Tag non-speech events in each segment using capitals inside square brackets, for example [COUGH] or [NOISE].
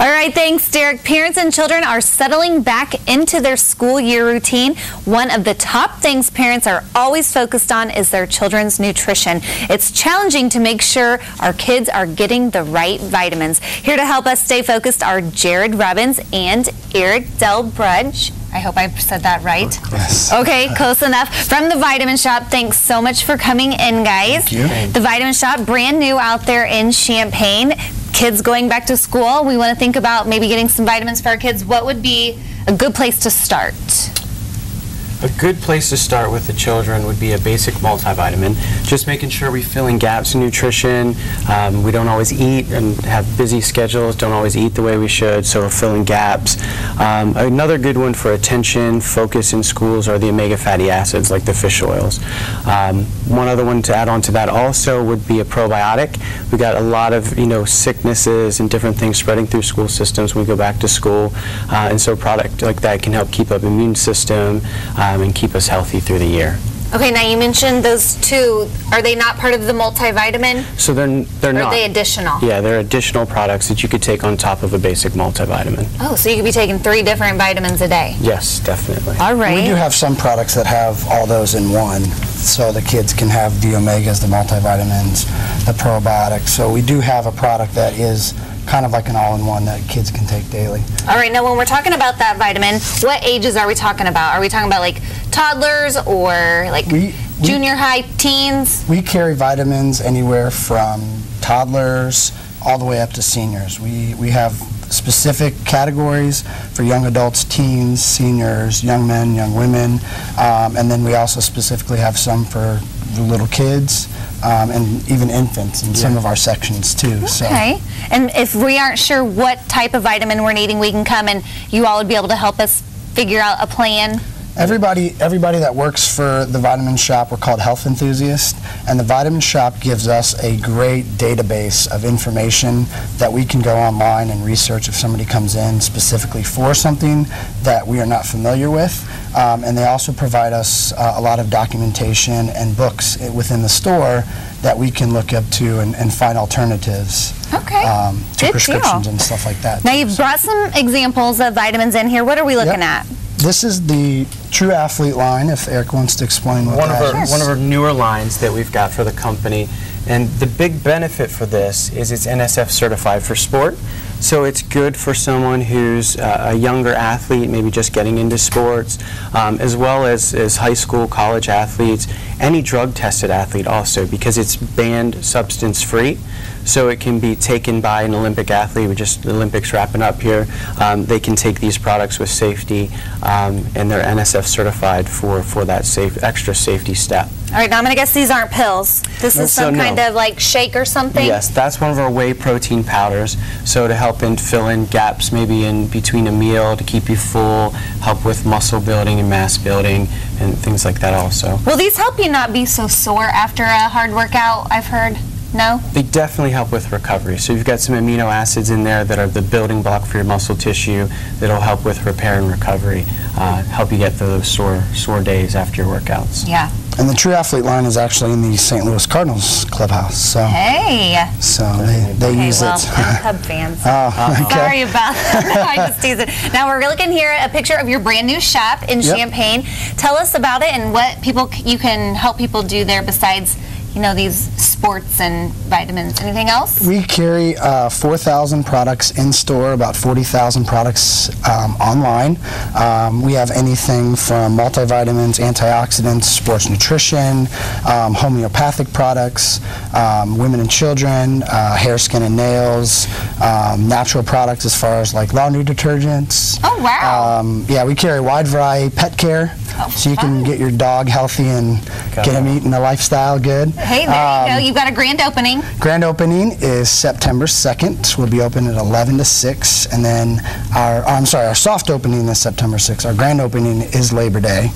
All right, thanks, Derek. Parents and children are settling back into their school year routine. One of the top things parents are always focused on is their children's nutrition. It's challenging to make sure our kids are getting the right vitamins. Here to help us stay focused are Jared Robbins and Eric Delbrudge. I hope I said that right. Yes. Okay, close enough. From the Vitamin Shoppe, thanks so much for coming in, guys. Thank you. The Vitamin Shoppe, brand new out there in Champaign. Kids going back to school, we want to think about maybe getting some vitamins for our kids. What would be a good place to start? A good place to start with the children would be a basic multivitamin. Just making sure we fill in gaps in nutrition. Um, we don't always eat and have busy schedules, don't always eat the way we should, so we're filling gaps. Um, another good one for attention, focus in schools are the omega fatty acids like the fish oils. Um, one other one to add on to that also would be a probiotic. We got a lot of you know sicknesses and different things spreading through school systems when we go back to school, uh, and so a product like that can help keep up immune system um, and keep us healthy through the year. Okay, now you mentioned those two. Are they not part of the multivitamin? So they're they're Or not. are they additional? Yeah, they're additional products that you could take on top of a basic multivitamin. Oh, so you could be taking three different vitamins a day. Yes, definitely. All right. We do have some products that have all those in one, so the kids can have the omegas, the multivitamins, the probiotics. So we do have a product that is kind of like an all-in-one that kids can take daily. All right, now when we're talking about that vitamin, what ages are we talking about? Are we talking about like toddlers or like We- we- junior high teens? We carry vitamins anywhere from toddlers all the way up to seniors. We, we have specific categories for young adults, teens, seniors, young men, young women, um, and then we also specifically have some for little kids um, and even infants in some of our sections too. So. Okay. And if we aren't sure what type of vitamin we're needing, we can come and you all would be able to help us figure out a plan. Everybody, everybody that works for the Vitamin Shoppe, we're called health enthusiasts, and the Vitamin Shoppe gives us a great database of information that we can go online and research if somebody comes in specifically for something that we are not familiar with. Um, and they also provide us uh, a lot of documentation and books within the store that we can look up to and, and find alternatives Okay. um, to Good prescriptions deal. and stuff like that. Now too. you've brought some examples of vitamins in here. What are we looking at? This is the True Athlete line, if Eric wants to explain what one of our is. one of our newer lines that we've got for the company, and the big benefit for this is it's NSF certified for sport. So it's good for someone who's uh, a younger athlete, maybe just getting into sports, um, as well as, as high school, college athletes, any drug tested athlete also, because it's banned substance free. So it can be taken by an Olympic athlete. We just the Olympics wrapping up here. Um, they can take these products with safety, um, and they're NSF certified for for that safe extra safety step. All right, now I'm going to guess these aren't pills. This is so some no. kind of like shake or something? Yes, that's one of our whey protein powders. So to help in fill in gaps maybe in between a meal to keep you full, help with muscle building and mass building and things like that also. Will these help you not be so sore after a hard workout, I've heard? No? They definitely help with recovery. So you've got some amino acids in there that are the building block for your muscle tissue that'll help with repair and recovery, uh, help you get through those sore sore days after your workouts. Yeah. And the True Athlete line is actually in the St. Louis Cardinals clubhouse. So, Hey. so they, they Okay, use well, it. [LAUGHS] I'm Cub fans. oh, [LAUGHS] okay. Sorry about that. [LAUGHS] I just tease it. Now we're looking here at a picture of your brand new shop in Yep. Champaign. Tell us about it and what people you can help people do there besides, you know, these sports and vitamins. Anything else? We carry uh, 4,000 products in store, about 40,000 products um, online. Um, we have anything from multivitamins, antioxidants, sports nutrition, um, homeopathic products, um, women and children, uh, hair, skin, and nails, um, natural products as far as like laundry detergents. Oh, wow. Um, yeah, we carry a wide variety pet care, Oh, so you can fun. get your dog healthy and get him eating the lifestyle good. Hey, there you go. Um, You've got a grand opening. Grand opening is September 2nd. We'll be open at 11 to 6. And then our, I'm sorry, our soft opening is September 6th. Our grand opening is Labor Day,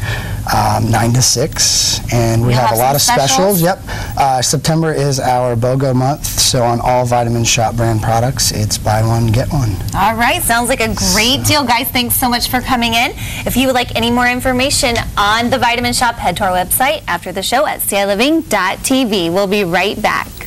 um, 9 to 6. And we You'll have, have a lot of specials. specials? Yep. Uh, September is our BOGO month. So on all Vitamin Shoppe brand products, it's buy one, get one. All right, sounds like a great deal. Guys, thanks so much for coming in. If you would like any more information on the Vitamin Shoppe, head to our website after the show at ciliving.tv. We'll be right back.